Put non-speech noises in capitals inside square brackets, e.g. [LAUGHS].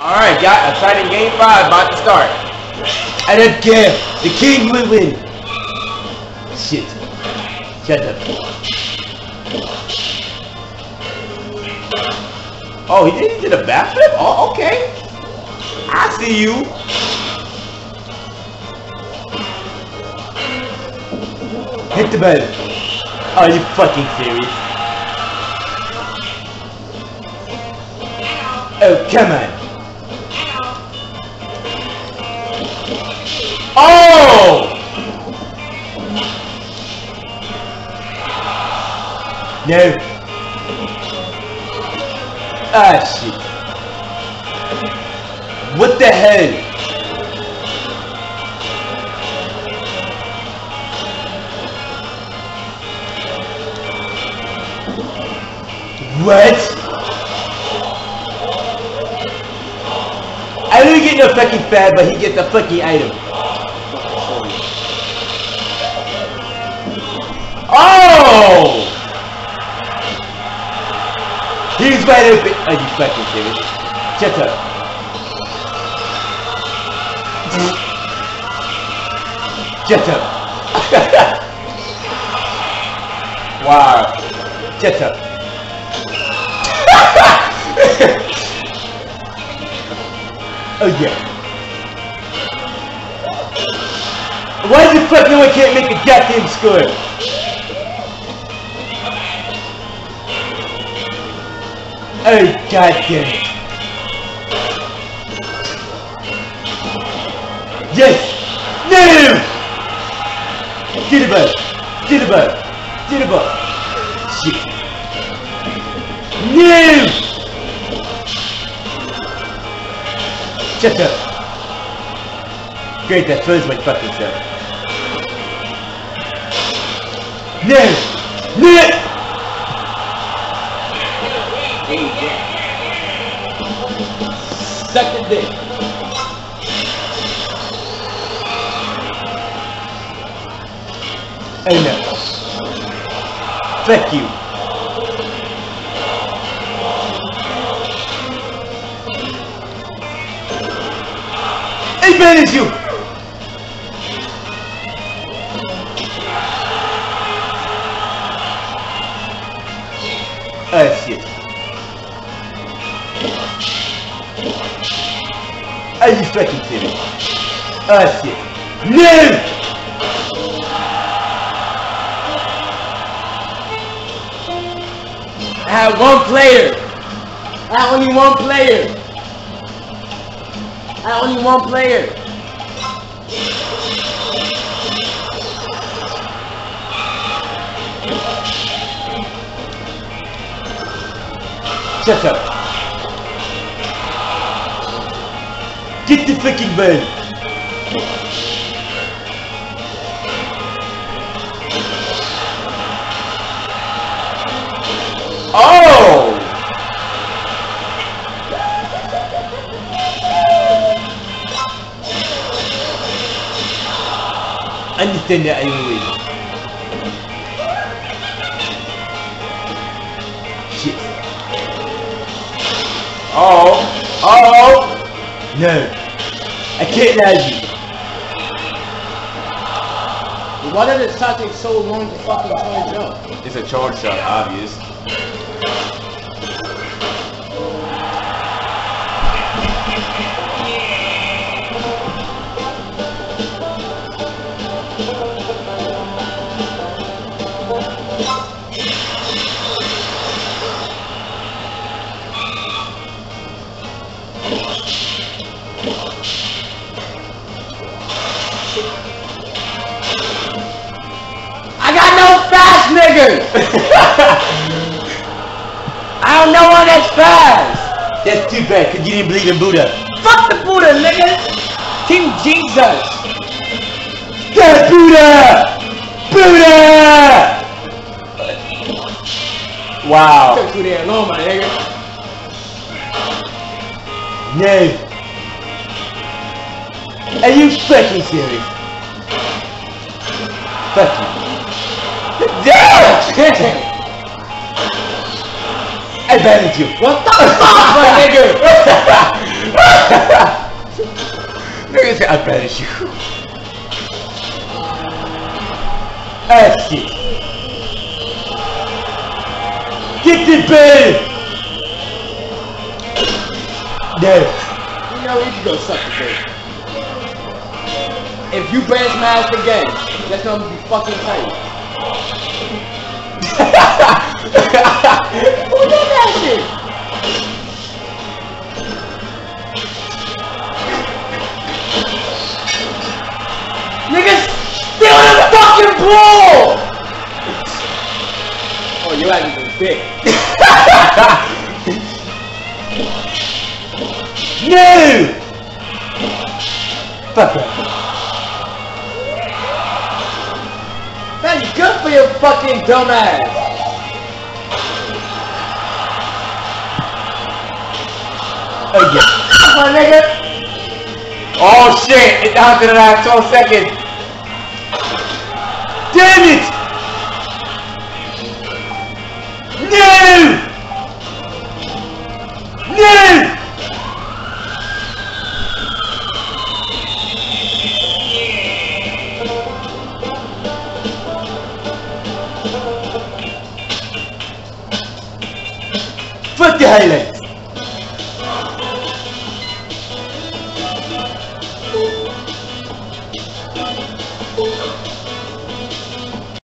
Alright, got exciting game five about to start. And again, the king will win. Shit. Shut up. Oh, he did, he did a backflip? Oh, okay. I see you. Hit the bell. Are you fucking serious? Oh, come on. Oh! No. Ah, shit. What the hell? What? I don't get no fucking fad, but he gets the fucking item. Oh! He's wide open. Are you fucking serious? Shut up. Shut up. [LAUGHS] Wow. Shut up. [LAUGHS] oh yeah. Why the fuck no one can't make a goddamn score? Oh god damn it. Yes! No! Jitterbug! Jitterbug! Jitterbug! Shit. No! Shut up. Great, that froze my fucking self. No! No! Suck the dick. Oh no. Fuck you. Advantage you! Oh shit. Are you fucking kidding? Oh shit. No! I have one player. I have only one player. I have only one player. Shut up. Get the fucking ball. Oh! Understand that anyway. Shit. Oh! Oh! No. I can't have you. Why did it start take so long to fucking charge up? It's a charge shot, obvious. I niggas! [LAUGHS] I don't know one that's fast! That's too bad, cause you didn't believe in Buddha. Fuck the Buddha, nigga! King Jesus! That's Buddha! Buddha! Wow. Took too damn long, my nigga. No. Are you fucking serious? Fuck you. I banned you. what the fuck, my nigga? I'm better than you. Ah, shit. Get the bell! No. You know, you can go suck the dick. If you bench mash again, that's gonna be fucking tight. Ball! Oh, you is a dick. No! Fuck off. That's good for your fucking dumb ass. Oh yeah. Come on, nigga. Oh shit! It's down to the last 12 seconds. Damn it! No! No! Fuck the highlights!